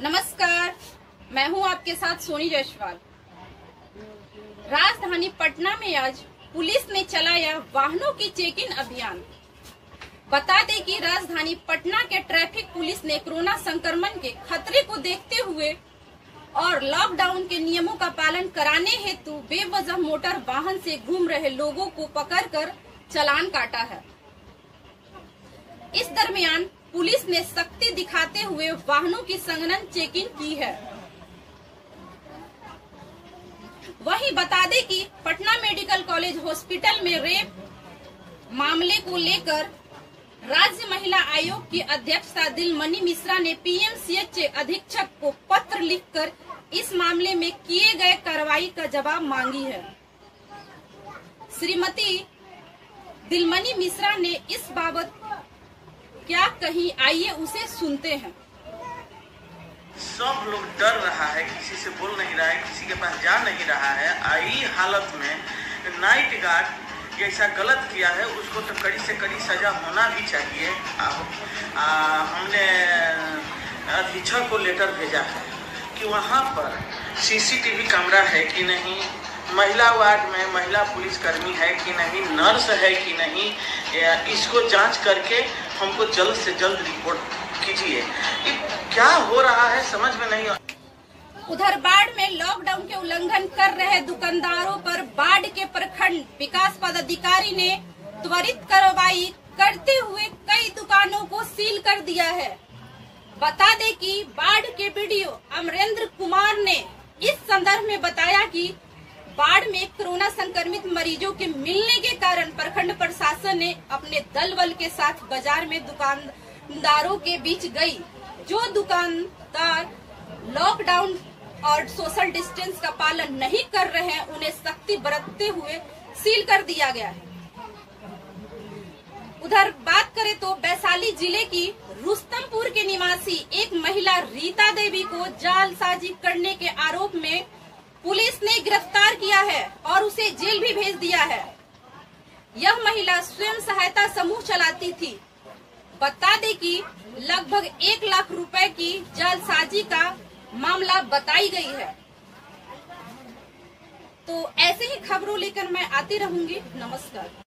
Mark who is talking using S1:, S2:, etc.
S1: नमस्कार, मैं हूँ आपके साथ सोनी जायसवाल। राजधानी पटना में आज पुलिस ने चलाया वाहनों की चेकिंग अभियान। बता दें कि राजधानी पटना के ट्रैफ़िक पुलिस ने कोरोना संक्रमण के खतरे को देखते हुए और लॉकडाउन के नियमों का पालन कराने हेतु बेवजह मोटर वाहन से घूम रहे लोगों को पकड़कर चालान काटा है। इस दरमियान पुलिस ने सख्ती दिखाते हुए वाहनों की संघनन चेकिंग की है। वहीं बता दें कि पटना मेडिकल कॉलेज हॉस्पिटल में रेप मामले को लेकर राज्य महिला आयोग की अध्यक्षा दिलमणि मिश्रा ने पीएमसीएच अधीक्षक को पत्र लिखकर इस मामले में किए गए कार्रवाई का जवाब मांगी है। श्रीमती दिलमणि मिश्रा ने इस बाबत क्या कही आइए उसे सुनते हैं?
S2: सब लोग डर रहा है किसी से बोल नहीं रहा है किसी के पास जा नहीं रहा है। आई हालत में नाइट गार्ड जैसा गलत किया है उसको तो कड़ी से कड़ी सजा होना भी चाहिए। आ, हमने अधीक्षक को लेटर भेजा है कि वहाँ पर सीसीटीवी कैमरा है कि नहीं? महिला वार्ड में महिला पुलिसकर्मी है कि नहीं, नर्स है कि नहीं इसको जाँच करके हमको जल्द से जल्द रिपोर्ट कीजिए। क्या हो रहा है, समझ में नहीं
S1: उधर बाढ़ में लॉकडाउन के उल्लंघन कर रहे दुकानदारों पर बाढ़ के प्रखंड विकास पदाधिकारी ने त्वरित कार्रवाई करते हुए कई दुकानों को सील कर दिया है। बता दें कि बाढ़ के वीडियो अमरेंद्र कुमार ने इस संदर्भ में बताया कि बाढ़ में कोरोना संक्रमित मरीजों के मिलने के कारण प्रखंड प्रशासन ने अपने दल बल के साथ बाज़ार में दुकानदारों के बीच गई। जो दुकानदार लॉकडाउन और सोशल डिस्टेंस का पालन नहीं कर रहे हैं, उन्हें सख्ती बरतते हुए सील कर दिया गया है। उधर बात करें तो वैशाली ज़िले की रुस्तमपुर के निवासी एक महिला रीता देवी को जालसाजी करने के आरोप में पुलिस किया है और उसे जेल भी भेज दिया है। यह महिला स्वयं सहायता समूह चलाती थी। बता दे कि लगभग एक लाख रुपए की जालसाजी का मामला बताई गई है। तो ऐसे ही खबरों लेकर मैं आती रहूँगी। नमस्कार।